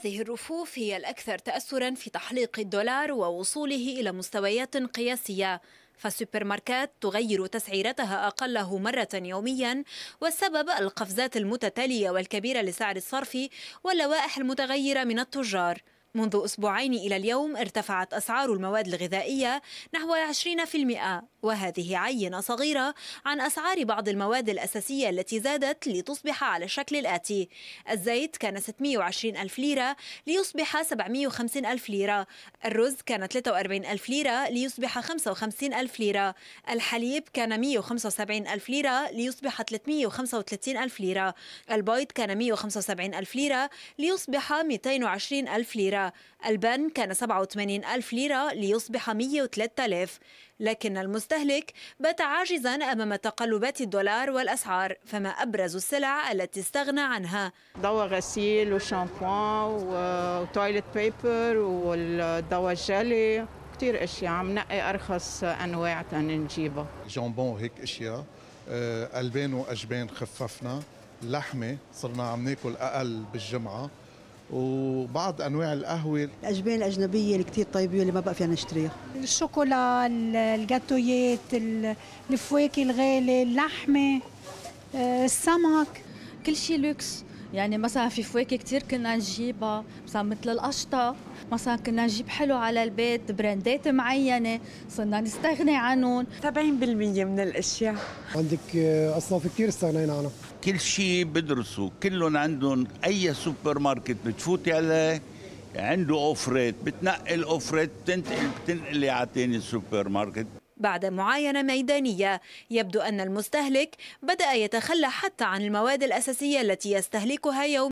هذه الرفوف هي الأكثر تأثرا في تحليق الدولار ووصوله إلى مستويات قياسية. فالسوبر ماركات تغير تسعيرتها أقله مرة يوميا والسبب القفزات المتتالية والكبيرة لسعر الصرف واللوائح المتغيرة من التجار. منذ أسبوعين إلى اليوم ارتفعت أسعار المواد الغذائية نحو 20% وهذه عينة صغيرة عن أسعار بعض المواد الأساسية التي زادت لتصبح على الشكل الآتي. الزيت كان 620 ألف ليرة ليصبح 750 ألف ليرة. الرز كان 43 ألف ليرة ليصبح 55 ألف ليرة. الحليب كان 175 ألف ليرة ليصبح 335 ألف ليرة. البيض كان 175 ألف ليرة ليصبح 220 ألف ليرة. البن كان 87 ألف ليرة ليصبح 103 ألف لكن المستهلك بات عاجزا أمام تقلبات الدولار والأسعار فما أبرز السلع التي استغنى عنها. دواء غسيل وشامبوان و toilet paper والدواء الجلي كثير أشياء عم نقي أرخص أنواع تنجيبها jambon هيك أشياء آه، ألبان وأجبان خففنا لحمة صرنا عم ناكل أقل بالجمعة وبعض أنواع القهوة. الأجبان الأجنبية اللي كثير طيبة اللي ما بقى فينا نشتريها. الشوكولا الجاتويات الفواكه الغالي اللحمة آه، السمك. كل شيء لوكس. يعني مثلا في فواكه كثير كنا نجيبها مثلا مثل القشطة مثلا كنا نجيب حلو على البيت براندات معينة صرنا نستغني عنهم. 70% من الأشياء. عندك أصناف كثير استغنينا عنها كل شيء بدرسوا كلهم عندهم أي سوبر ماركت بتفوتي عليه عنده اوفرات بتنقي الاوفرات بتنتقل بتنقلي على ثاني سوبر ماركت. بعد معاينة ميدانية. يبدو أن المستهلك بدأ يتخلى حتى عن المواد الأساسية التي يستهلكها يوم